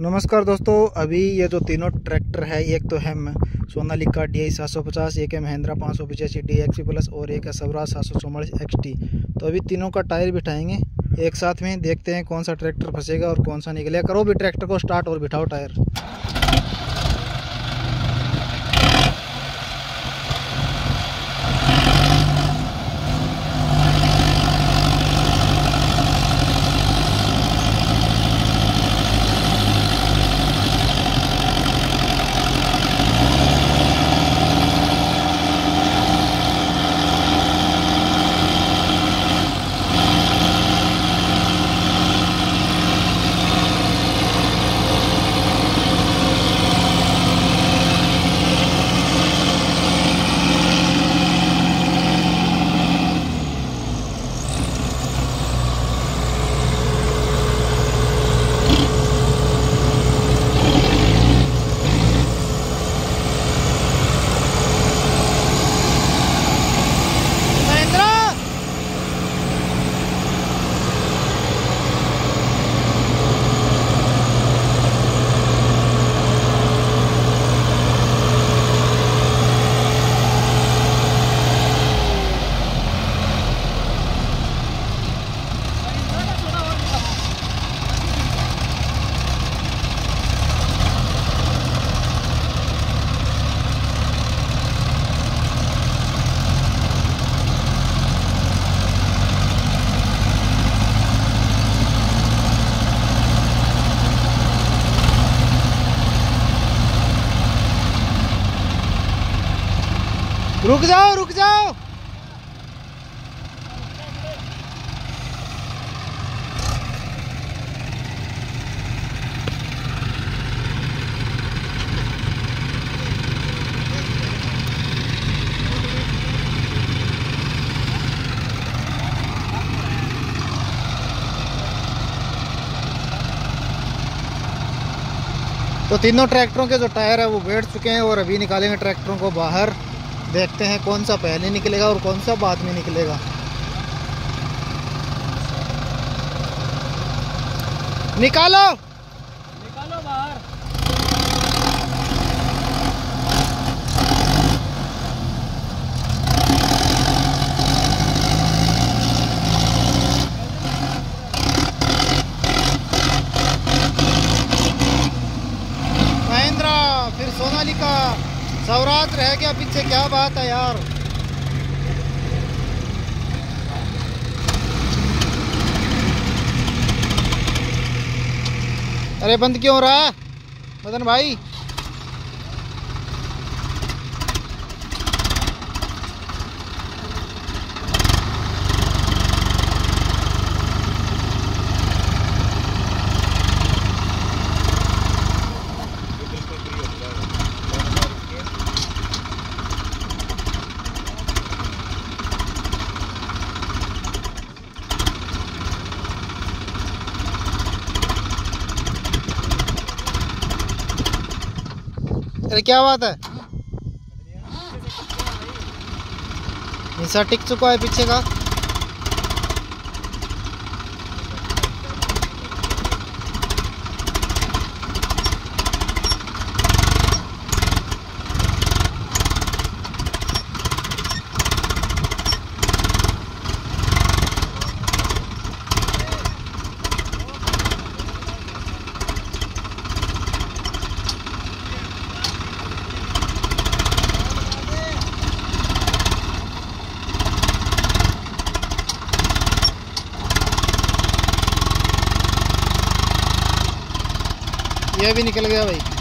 नमस्कार दोस्तों, अभी ये जो तीनों ट्रैक्टर है, एक तो है सोनालिका डी आई सात सौ पचास, एक है महिंद्रा पाँच सौ पचासी डी एक्सी प्लस और एक है सवराज सात सौ चौवालीस एक्स टी तो अभी तीनों का टायर बिठाएँगे, एक साथ में देखते हैं कौन सा ट्रैक्टर फंसेगा और कौन सा निकलेगा। करो भी ट्रैक्टर को स्टार्ट और बिठाओ टायर। रुक जाओ रुक जाओ। तो तीनों ट्रैक्टरों के जो टायर है, वो बैठ चुके हैं और अभी निकालेंगे ट्रैक्टरों को बाहर। देखते हैं कौन सा पहले निकलेगा और कौन सा बाद में निकलेगा। निकालो। निकालो बाहर। महिंद्रा फिर सोनालिका। सवरात रह गया पीछे, क्या बात है यार। अरे बंद क्यों हो रहा है? मदन भाई। अरे क्या बात है? निशा टिक चुका है पीछे का। ये भी निकल गया भाई।